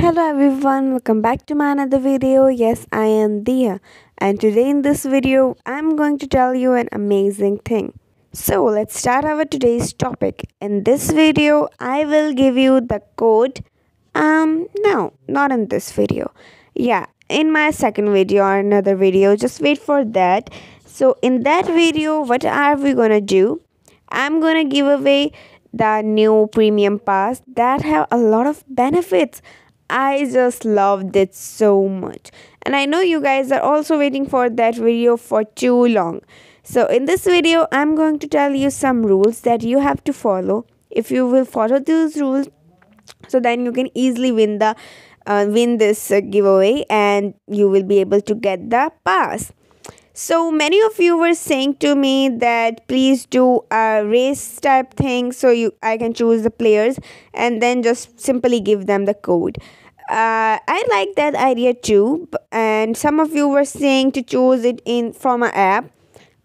Hello everyone, welcome back to my another video. Yes, I am Diya, and today in this video, I'm going to tell you an amazing thing. So, let's start our today's topic. In this video, I will give you the code. Um, no, not in this video. Yeah, in my second video or another video, just wait for that. So, in that video, what are we gonna do? I'm gonna give away the new premium pass that have a lot of benefits I just loved it so much. And I know you guys are also waiting for that video for too long. So in this video, I'm going to tell you some rules that you have to follow. If you will follow those rules, so then you can easily win the uh, win this uh, giveaway and you will be able to get the pass. So many of you were saying to me that please do a race type thing so you I can choose the players and then just simply give them the code. Uh, I like that idea too, and some of you were saying to choose it in from an app.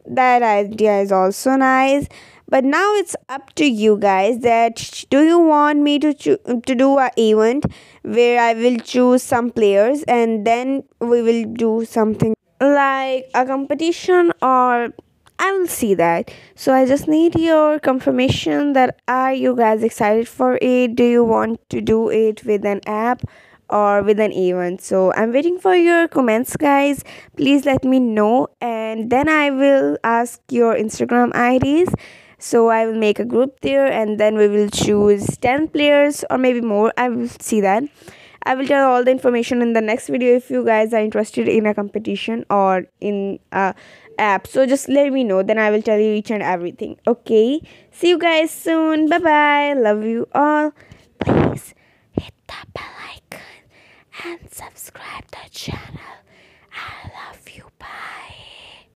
That idea is also nice, but now it's up to you guys. That do you want me to to do a event where I will choose some players and then we will do something like a competition or I will see that. So I just need your confirmation that are you guys excited for it? Do you want to do it with an app or with an event? So I'm waiting for your comments guys. Please let me know and then I will ask your Instagram IDs. So I will make a group there and then we will choose 10 players or maybe more. I will see that. I will tell all the information in the next video if you guys are interested in a competition or in a app. So just let me know, then I will tell you each and everything. Okay. See you guys soon. Bye bye. Love you all. Please and subscribe the channel.